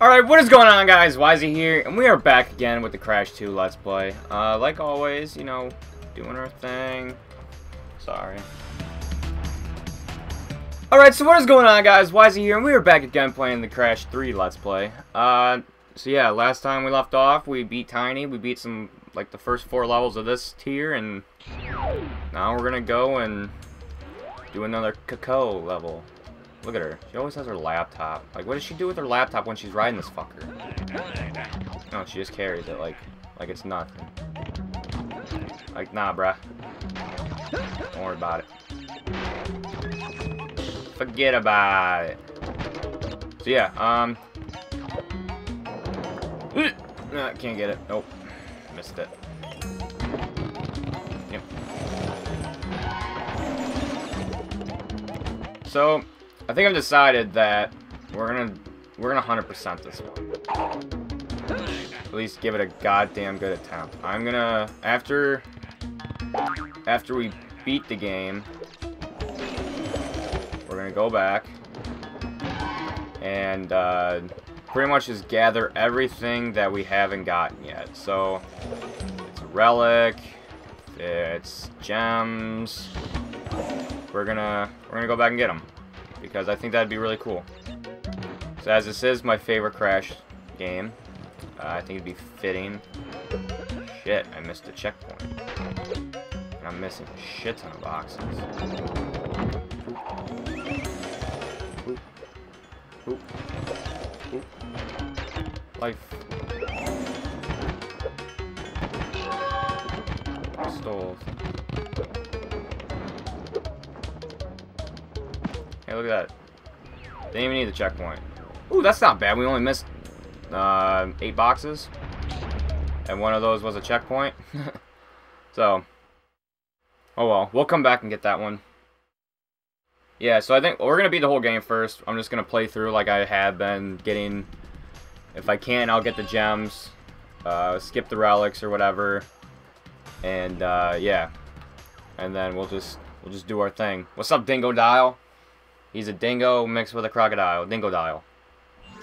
Alright, what is going on guys? Wisey here, and we are back again with the Crash 2 Let's Play. Uh, like always, you know, doing our thing. Sorry. Alright, so what is going on guys? Wisey here, and we are back again playing the Crash 3 Let's Play. Uh, so yeah, last time we left off, we beat Tiny, we beat some, like, the first four levels of this tier, and now we're gonna go and do another Coco level. Look at her. She always has her laptop. Like, what does she do with her laptop when she's riding this fucker? No, she just carries it like, like it's nothing. Like, nah, bruh. Don't worry about it. Forget about it. So yeah, um... Nah, can't get it. Nope. Missed it. Yep. So, I think I've decided that we're gonna we're gonna 100% this one. At least give it a goddamn good attempt. I'm gonna after after we beat the game, we're gonna go back and uh, pretty much just gather everything that we haven't gotten yet. So it's a relic, it's gems. We're gonna we're gonna go back and get them because I think that'd be really cool. So as this is my favorite Crash game, uh, I think it'd be fitting. Shit, I missed a checkpoint. And I'm missing a shit ton of boxes. Life. Stalls. That. Didn't even need the checkpoint. Ooh, that's not bad. We only missed uh, eight boxes. And one of those was a checkpoint. so, oh well. We'll come back and get that one. Yeah, so I think we're going to beat the whole game first. I'm just going to play through like I have been getting. If I can, I'll get the gems. Uh, skip the relics or whatever. And, uh, yeah. And then we'll just, we'll just do our thing. What's up, Dingodile? He's a dingo mixed with a crocodile. Dingodile.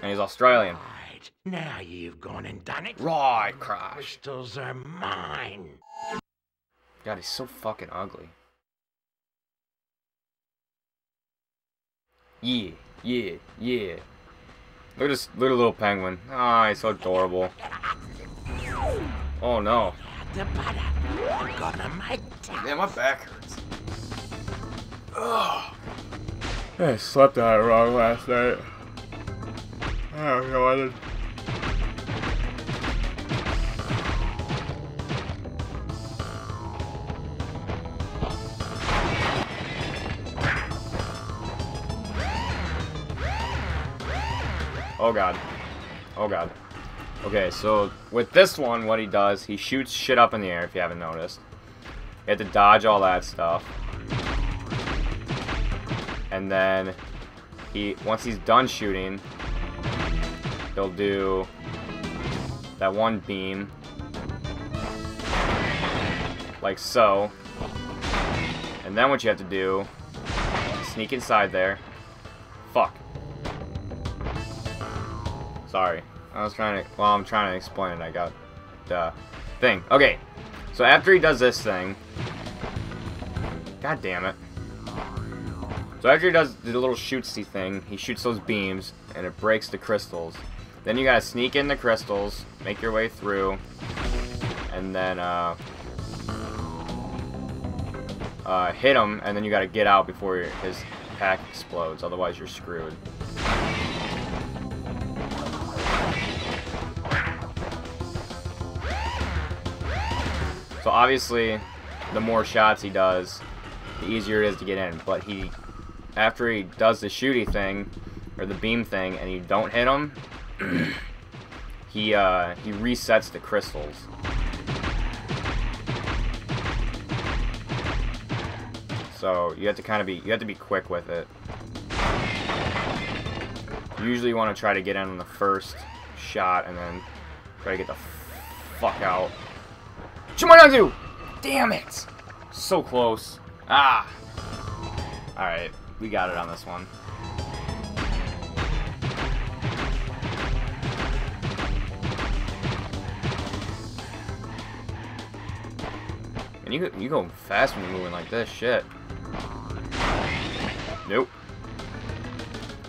And he's Australian. Right. Now you've gone and done it. Right, Crash. Crystals are mine. God, he's so fucking ugly. Yeah, yeah, yeah. Look at this little little penguin. Ah, oh, he's so adorable. Oh no. The butter. I'm gonna make that. Man, my back hurts. Ugh. I slept on it wrong last night. I don't know it... Oh god. Oh god. Okay, so with this one, what he does, he shoots shit up in the air, if you haven't noticed. You have to dodge all that stuff. And then, he once he's done shooting, he'll do that one beam. Like so. And then what you have to do, sneak inside there. Fuck. Sorry. I was trying to, well, I'm trying to explain it. I got the thing. Okay. So after he does this thing, god damn it. So after he does the little shootsy thing, he shoots those beams, and it breaks the crystals. Then you gotta sneak in the crystals, make your way through, and then, uh, uh, hit him, and then you gotta get out before his pack explodes, otherwise you're screwed. So obviously, the more shots he does, the easier it is to get in, but he after he does the shooty thing, or the beam thing, and you don't hit him, he, uh, he resets the crystals. So, you have to kind of be, you have to be quick with it. Usually you want to try to get in on the first shot, and then try to get the fuck out. Chumananzu! Damn it! So close. Ah! Alright we got it on this one. And you you go fast when you're moving like this, shit. Nope.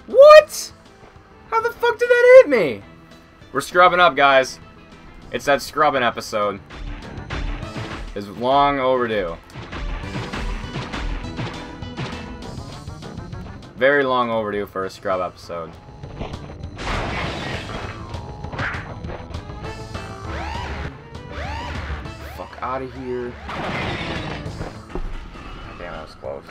What? How the fuck did that hit me? We're scrubbing up, guys. It's that scrubbing episode. It's long overdue. Very long overdue for a scrub episode. Fuck out of here. Damn, that was close.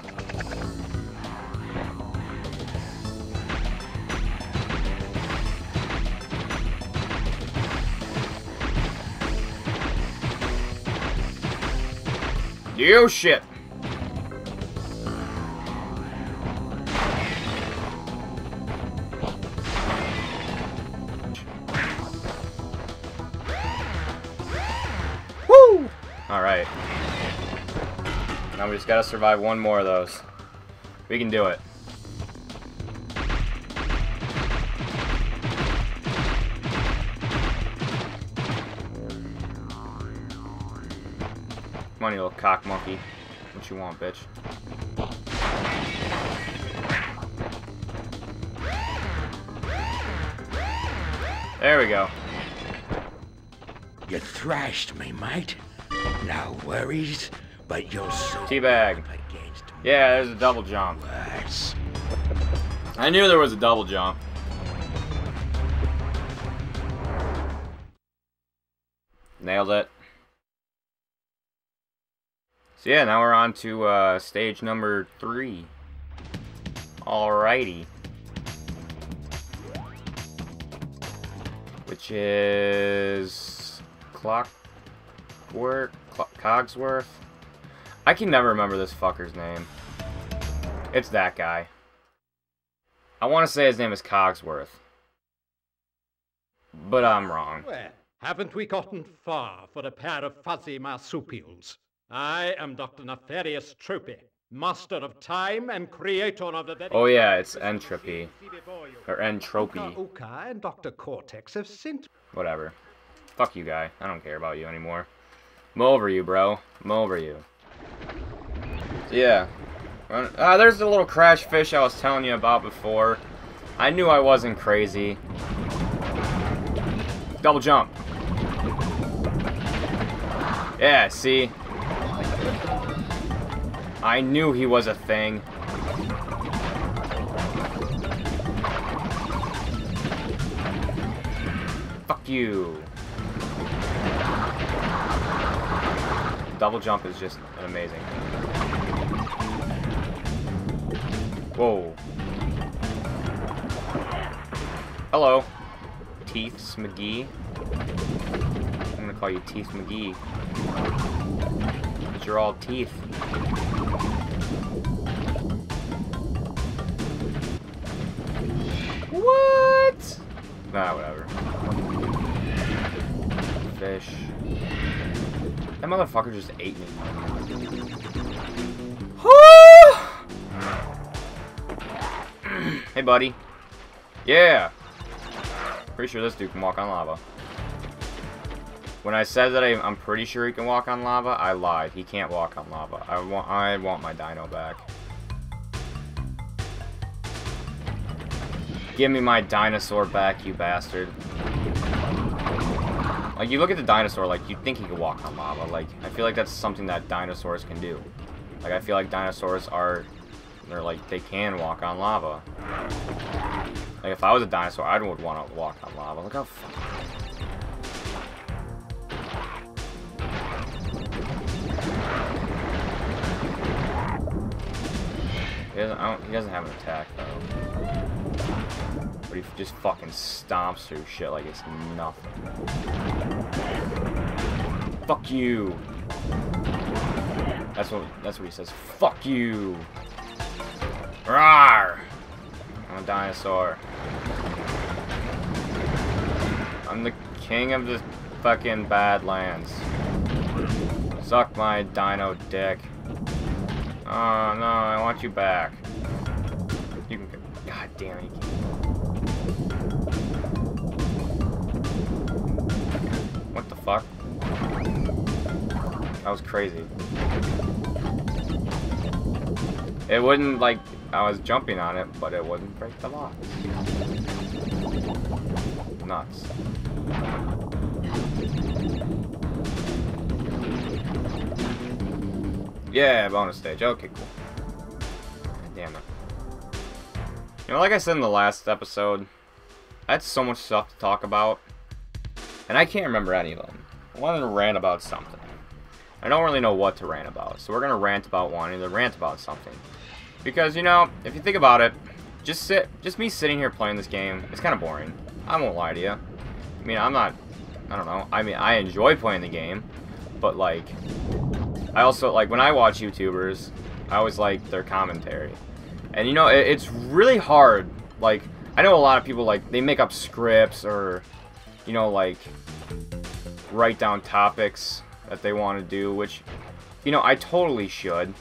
You shit. Alright. Now we just gotta survive one more of those. We can do it. Come on, you little cock monkey. What you want, bitch? There we go. You thrashed me, mate. No worries, but you're so Teabag. Yeah, there's a double jump. worse. I knew there was a double jump. Nailed it. So yeah, now we're on to uh, stage number three. Alrighty. Which is Clockwork, Cl Cogsworth. I can never remember this fucker's name. It's that guy. I want to say his name is Cogsworth. But I'm wrong. Well, haven't we gotten far for a pair of fuzzy marsupials? I am Dr. Nefarious Tropy, master of time and creator of the very... Oh yeah, it's entropy. Or Uka entropy. Uka and Dr. Cortex have sent... Whatever. Fuck you, guy. I don't care about you anymore. I'm over you, bro. I'm over you. So, yeah. Uh, uh, there's the little crash fish I was telling you about before. I knew I wasn't crazy. Double jump. Yeah, see? I knew he was a thing. Fuck you. Double jump is just amazing. Whoa. Hello. Teeths McGee. I'm gonna call you Teeth McGee. Because you're all teeth. What? Nah, whatever. Fish. That motherfucker just ate me. hey, buddy. Yeah. Pretty sure this dude can walk on lava. When I said that I, I'm pretty sure he can walk on lava, I lied. He can't walk on lava. I want, I want my dino back. Give me my dinosaur back, you bastard. Like, you look at the dinosaur, like, you'd think he could walk on lava. Like, I feel like that's something that dinosaurs can do. Like, I feel like dinosaurs are, they're like, they can walk on lava. Like, if I was a dinosaur, I would want to walk on lava. Look how fucking... He doesn't, he doesn't have an attack, though. He just fucking stomps through shit like it's nothing. Fuck you. That's what that's what he says. Fuck you. Rawr! I'm a dinosaur. I'm the king of the fucking Badlands. Suck my dino dick. Oh no, I want you back. You can. God damn it. you can't. What the fuck? That was crazy. It wouldn't, like, I was jumping on it, but it wouldn't break the lock. Nuts. Yeah, bonus stage. Okay, cool. Damn it. You know, like I said in the last episode, I had so much stuff to talk about, and I can't remember any of them. I wanted to rant about something. I don't really know what to rant about, so we're gonna rant about wanting to rant about something. Because, you know, if you think about it, just sit, just me sitting here playing this game, it's kind of boring. I won't lie to you. I mean, I'm not, I don't know, I mean, I enjoy playing the game, but like, I also, like, when I watch YouTubers, I always like their commentary. And, you know, it, it's really hard, like, I know a lot of people, like, they make up scripts or, you know, like, write down topics that they want to do, which, you know, I totally should.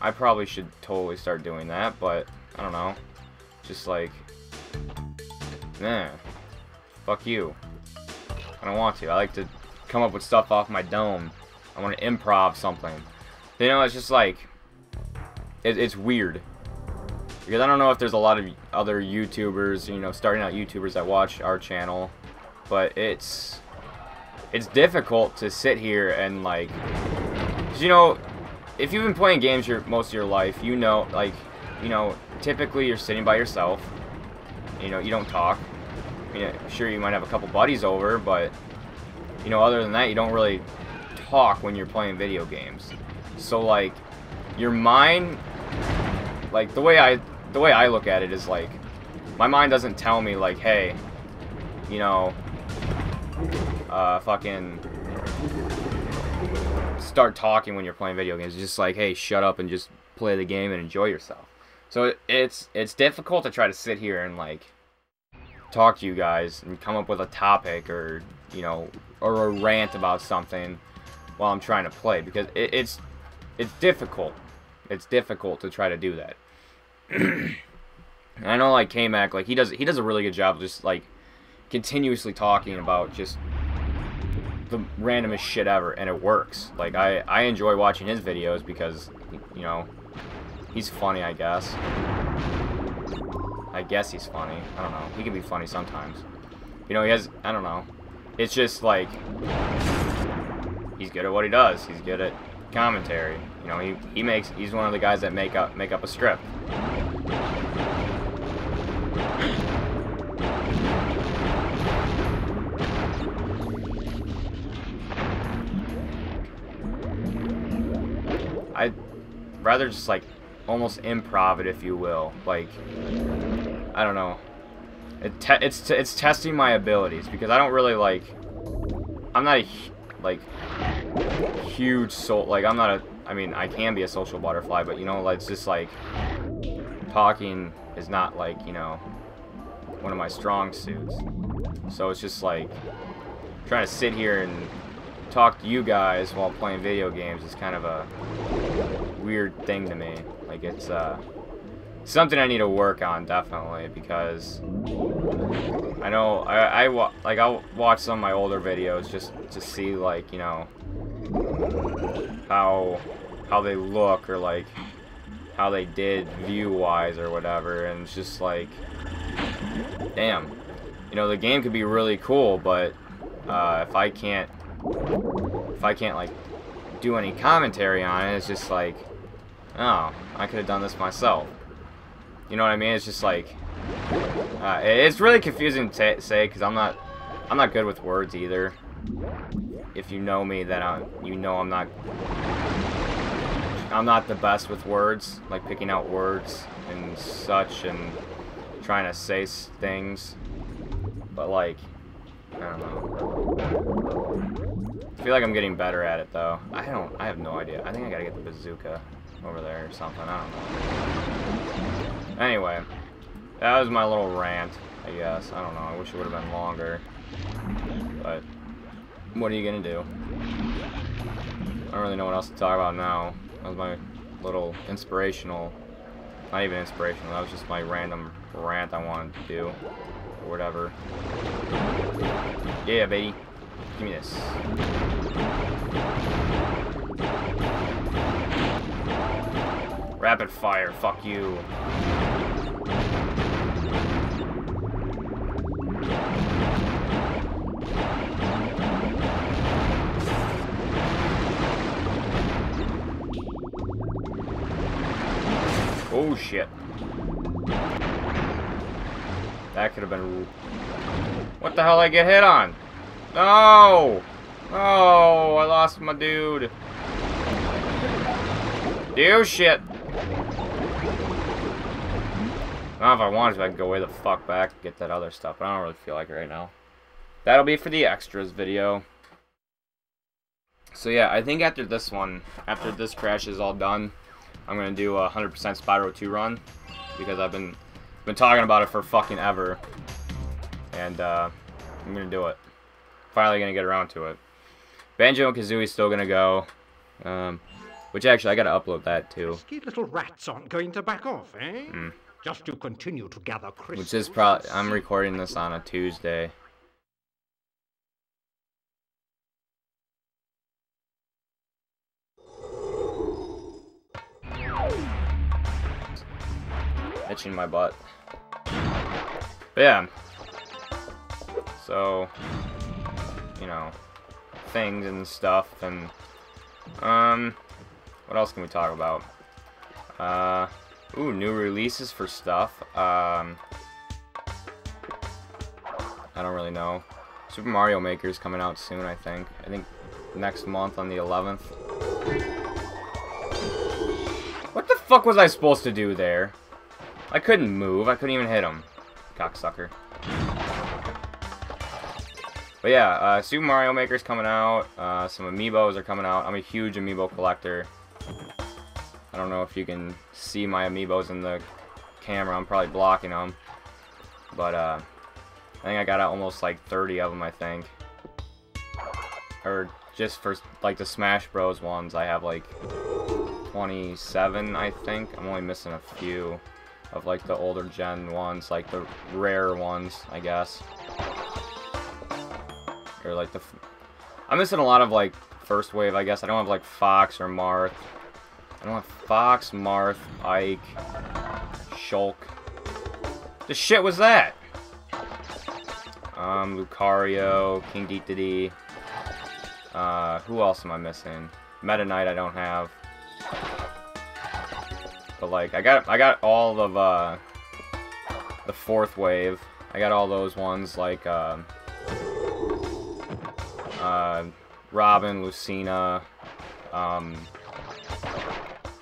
I probably should totally start doing that, but, I don't know. Just, like, nah. Fuck you. I don't want to. I like to come up with stuff off my dome. I want to improv something. You know, it's just like, it, it's weird. Because I don't know if there's a lot of other YouTubers, you know, starting out YouTubers that watch our channel, but it's, it's difficult to sit here and like, you know, if you've been playing games your most of your life, you know, like, you know, typically you're sitting by yourself. You know, you don't talk. I mean, sure, you might have a couple buddies over, but you know, other than that, you don't really talk when you're playing video games. So like, your mind, like the way I the way I look at it is like, my mind doesn't tell me like, hey, you know, uh, fucking start talking when you're playing video games. It's just like, hey, shut up and just play the game and enjoy yourself. So it's it's difficult to try to sit here and like talk to you guys and come up with a topic or you know or a rant about something while I'm trying to play because it, it's it's difficult. It's difficult to try to do that. I know like K-Mac, like he does he does a really good job just like continuously talking about just the randomest shit ever and it works. Like I I enjoy watching his videos because you know, he's funny, I guess. I guess he's funny. I don't know. He can be funny sometimes. You know, he has I don't know. It's just like he's good at what he does. He's good at commentary. You know, he, he makes he's one of the guys that make up make up a script. Rather just like almost improv it, if you will. Like, I don't know. It it's it's testing my abilities because I don't really like. I'm not a like huge soul. Like I'm not a. I mean, I can be a social butterfly, but you know, like, it's just like talking is not like you know one of my strong suits. So it's just like trying to sit here and talk to you guys while playing video games is kind of a weird thing to me. Like it's uh something I need to work on definitely because I know I, I like I'll watch some of my older videos just to see like you know how how they look or like how they did view wise or whatever and it's just like damn you know the game could be really cool but uh, if I can't if I can't like do any commentary on it it's just like oh I could have done this myself you know what I mean? It's just like uh, it's really confusing to say because I'm not I'm not good with words either. If you know me, then I, you know I'm not I'm not the best with words, like picking out words and such, and trying to say things. But like, I don't know. I feel like I'm getting better at it though. I don't. I have no idea. I think I gotta get the bazooka over there or something. I don't know. Anyway, that was my little rant, I guess. I don't know. I wish it would have been longer. But, what are you going to do? I don't really know what else to talk about now. That was my little inspirational, not even inspirational, that was just my random rant I wanted to do, or whatever. Yeah, baby. Give me this. Rapid fire, fuck you. Oh shit. That could have been... What the hell I get hit on? No! Oh, I lost my dude. Do shit. Now if I wanted to, I could go way the fuck back and get that other stuff, but I don't really feel like it right now. That'll be for the extras video. So yeah, I think after this one, after this crash is all done, I'm gonna do a 100% Spyro 2 run because I've been been talking about it for fucking ever, and uh, I'm gonna do it. Finally gonna get around to it. Banjo and Kazooie's still gonna go, um, which actually I gotta upload that too. Pesky little rats aren't going to back off, eh? Mm. Just to continue to gather crystals. Which is probably I'm recording this on a Tuesday. Itching my butt. But yeah. So, you know, things and stuff and um what else can we talk about? Uh ooh, new releases for stuff. Um I don't really know. Super Mario Maker is coming out soon, I think. I think next month on the 11th. What the fuck was I supposed to do there? I couldn't move. I couldn't even hit him. Cocksucker. But yeah, uh, Super Mario Maker's coming out. Uh, some amiibos are coming out. I'm a huge amiibo collector. I don't know if you can see my amiibos in the camera. I'm probably blocking them. But uh, I think I got almost like 30 of them, I think. Or just for like the Smash Bros. ones, I have like 27, I think. I'm only missing a few of like the older gen ones, like the rare ones, I guess. Or like the... I'm missing a lot of like first wave, I guess. I don't have like Fox or Marth. I don't have Fox, Marth, Ike, Shulk. The shit was that? Um, Lucario, King Dedede. Uh, who else am I missing? Meta Knight I don't have. But like, I got I got all of uh, the fourth wave. I got all those ones like uh, uh, Robin, Lucina, um,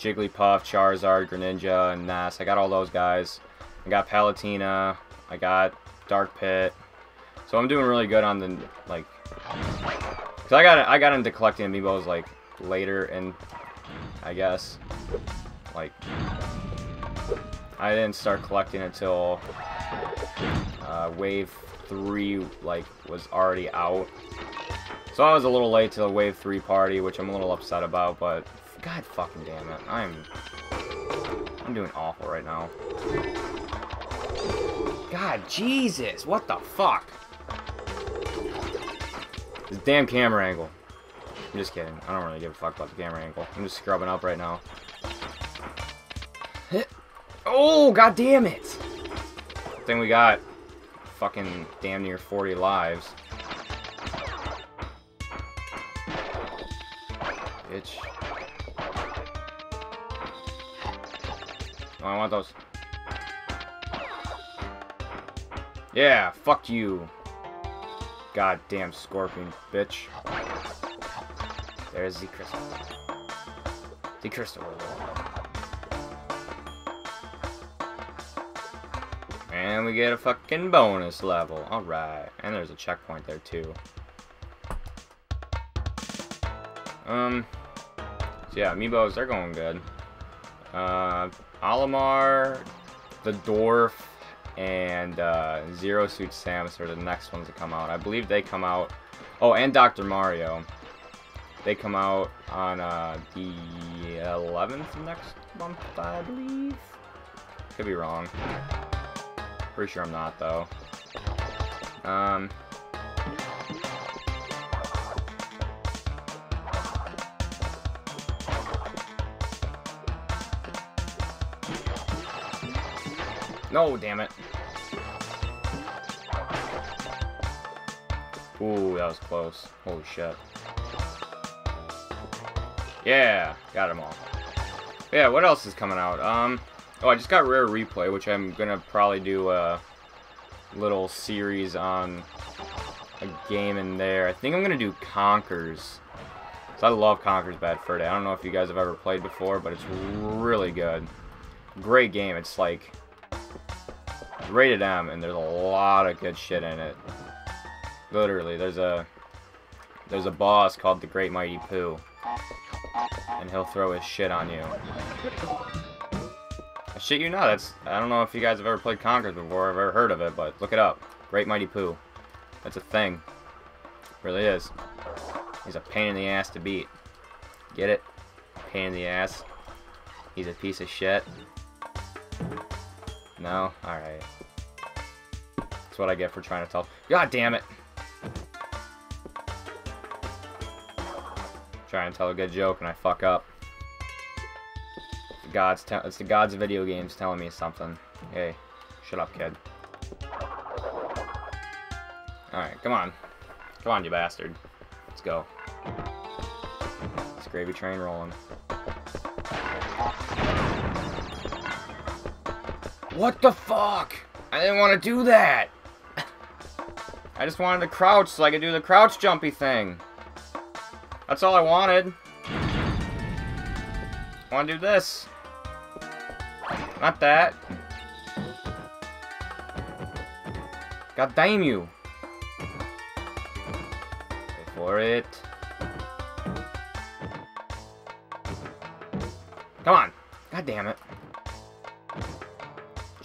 Jigglypuff, Charizard, Greninja, and Ness. I got all those guys. I got Palutena. I got Dark Pit. So I'm doing really good on the like. Cause I got I got into collecting amiibos like later and I guess like I didn't start collecting until uh, Wave 3 like was already out. So I was a little late to the Wave 3 party, which I'm a little upset about, but god fucking damn it. I'm I'm doing awful right now. God Jesus, what the fuck? This damn camera angle. I'm just kidding. I don't really give a fuck about the camera angle. I'm just scrubbing up right now. Oh, god damn it! Thing we got fucking damn near 40 lives. Bitch. I want those. Yeah, fuck you. Goddamn scorpion, bitch. There's the crystal. The crystal. And we get a fucking bonus level. Alright. And there's a checkpoint there too. Um, so yeah, amiibos, they're going good. Uh, Olimar, the Dwarf, and uh, Zero Suit Samus are the next ones to come out. I believe they come out... Oh, and Dr. Mario. They come out on uh, the 11th next month, I believe. Could be wrong. Pretty sure I'm not, though. Um, No, damn it. Ooh, that was close. Holy shit. Yeah, got them all. Yeah, what else is coming out? Um, oh, I just got Rare Replay, which I'm gonna probably do a little series on a game in there. I think I'm gonna do Conkers. So I love Conker's Bad Fur Day. I don't know if you guys have ever played before, but it's really good. Great game. It's like rated M, and there's a lot of good shit in it. Literally, there's a there's a boss called the Great Mighty Pooh, and he'll throw his shit on you. I shit you not. That's I don't know if you guys have ever played Conkers before, or ever heard of it, but look it up. Great Mighty Pooh. That's a thing. really is. He's a pain in the ass to beat. Get it? Pain in the ass. He's a piece of shit. No? Alright. That's what I get for trying to tell. God damn it! Try and tell a good joke and I fuck up. The gods it's the gods of video games telling me something. Hey, shut up, kid. Alright, come on. Come on, you bastard. Let's go. This gravy train rolling. What the fuck? I didn't want to do that. I just wanted to crouch so I could do the crouch jumpy thing. That's all I wanted. I want to do this. Not that. God damn you. Wait for it. Come on. God damn it.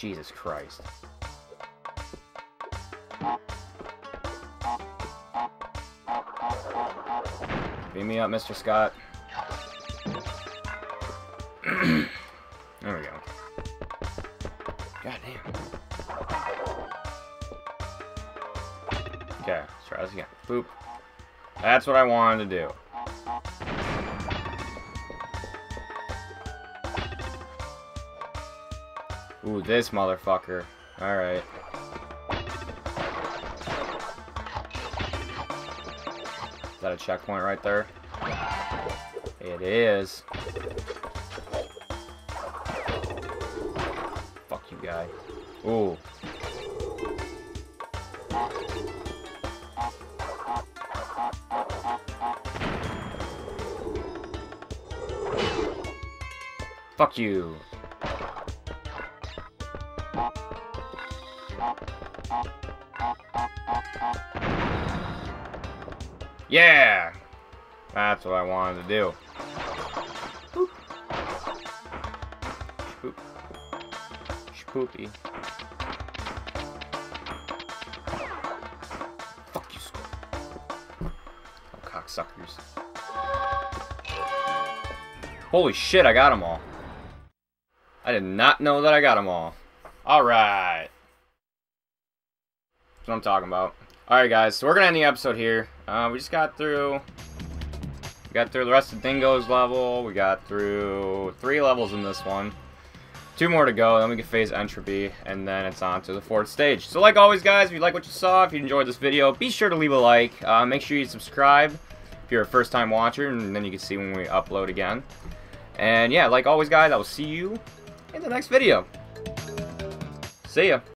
Jesus Christ. Beam me up, Mr. Scott. there we go. God damn. Okay, let's try this again. Boop. That's what I wanted to do. This motherfucker. Alright. Is that a checkpoint right there? It is. Fuck you, guy. Ooh. Fuck you. Yeah! That's what I wanted to do. Boop. Fuck you, school. Oh, cocksuckers. Holy shit, I got them all. I did not know that I got them all. Alright. That's what I'm talking about. Alright guys, so we're gonna end the episode here. Uh, we just got through we got through the rest of Dingo's level, we got through three levels in this one. Two more to go, then we can phase Entropy, and then it's on to the fourth stage. So like always guys, if you like what you saw, if you enjoyed this video, be sure to leave a like. Uh, make sure you subscribe if you're a first time watcher, and then you can see when we upload again. And yeah, like always guys, I will see you in the next video. See ya.